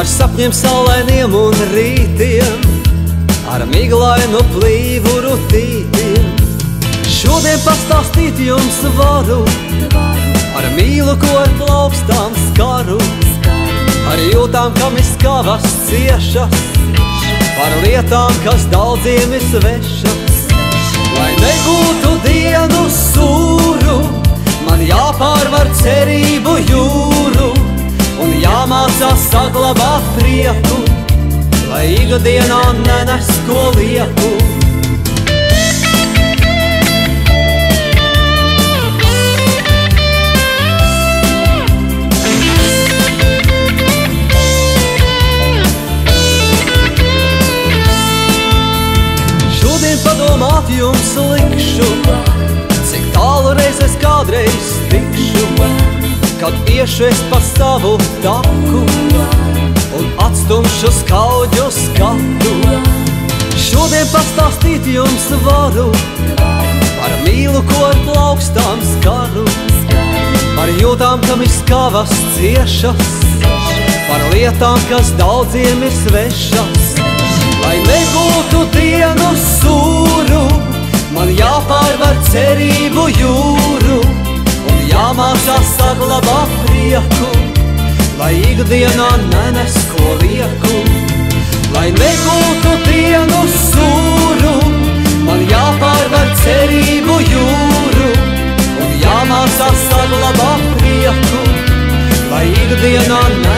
par sapņiem saulainiem un rītiem, ar miglainu plīvu rutītiem. Šodien pastāstīt jums varu, ar mīlu, ko ar plaukstām skaru, ar jūtām, kam ir skavas ciešas, par lietām, kas daudziem ir svešas. Lai negūtu dienu jāmācās saglabāt prieku, lai ikdienā nenes ko lieku. Šodien padomāt jums likšu, cik tālu reizes kādreiz tikšu, kad iešu es pa savu taku un atstumšu skaudžu skatu. Šodien pastāstīt jums varu par mīlu, ko ar plaukstām skaru, par jūtām, kam ir skavas ciešas, par lietām, kas daudziem ir svešas. Lai negūtu dienu sūru, man jāpārvar cerību lai ikdienā nenes ko lieku, lai negūtu dienu sūru, man jāpārvar cerību jūru un jāmācās saglabāt prieku, lai ikdienā nenes.